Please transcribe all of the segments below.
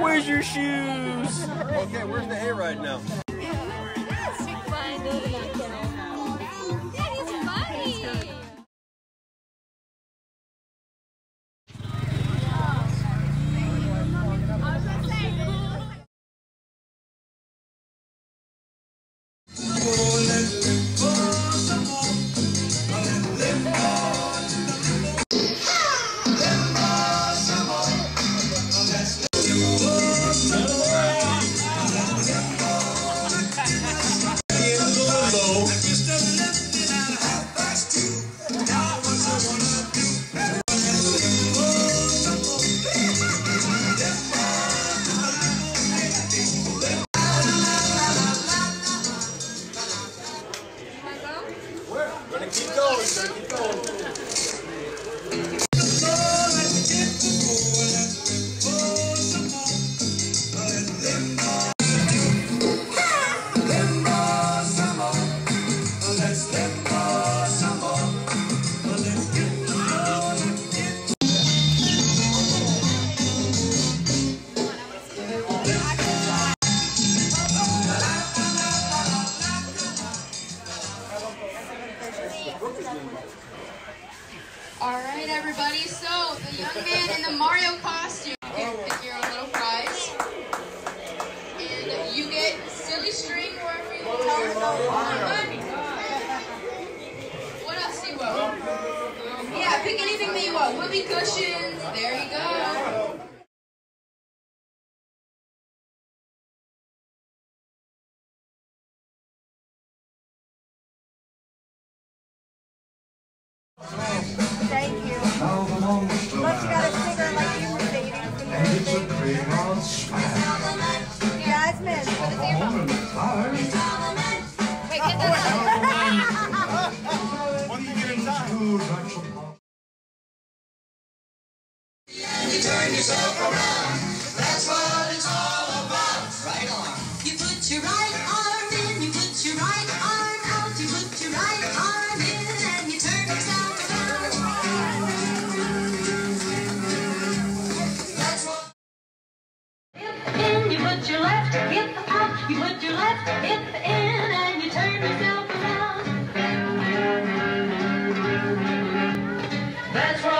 Where's your shoes? Okay, where's the hayride now? Keep going. Gonna keep going. Thank you. Look, you got That's what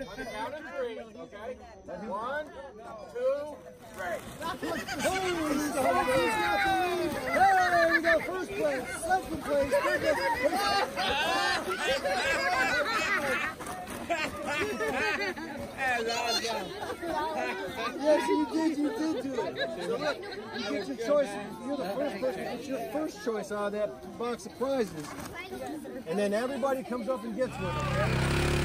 On the count of three, okay? One, two, three. Hey, we got first place, second place, third Yes, you did, you did do it. So look, you get your choice. You're the first person. It's your first choice out of that box of prizes. And then everybody comes up and gets one,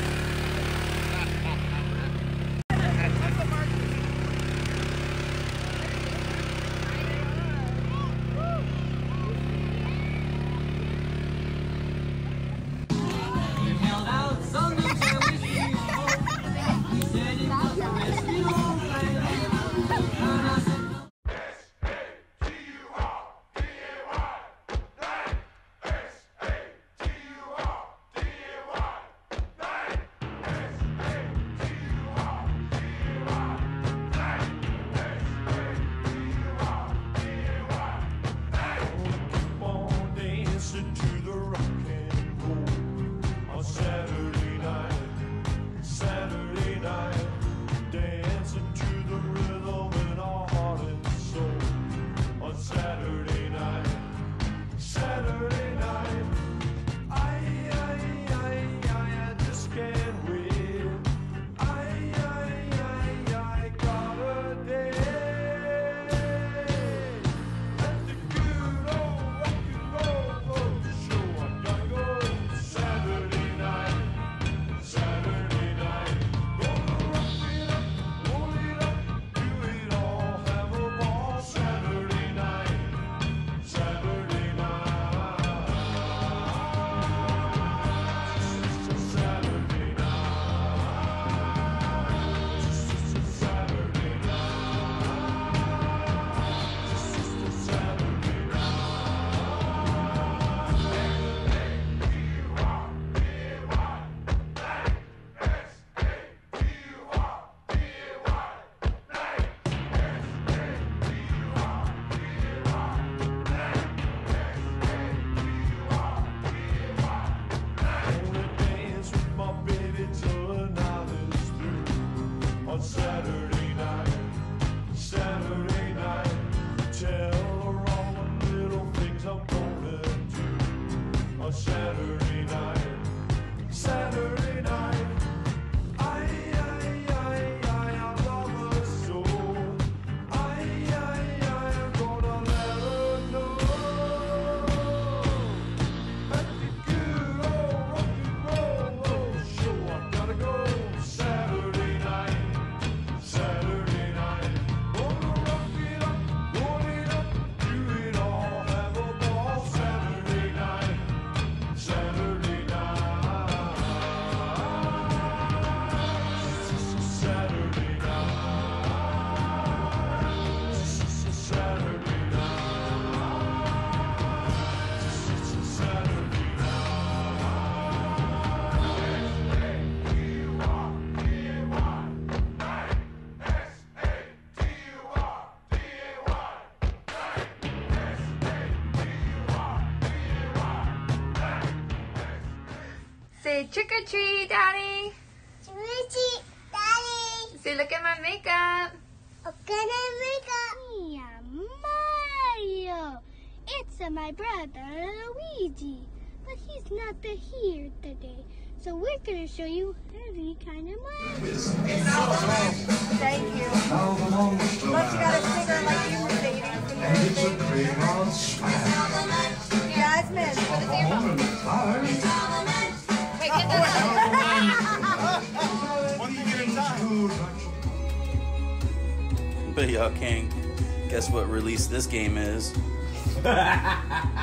Say trick or treat, Daddy. Richie, Daddy. Say look at my makeup. Okay, makeup. Yeah, Mario. It's uh, my brother Luigi, but he's not the here today. So we're gonna show you every kind of Mario. Thank you. Now the moments But you got a pass, sticker like you were dating from and it's a your great old smash. But y'all can't guess what release this game is.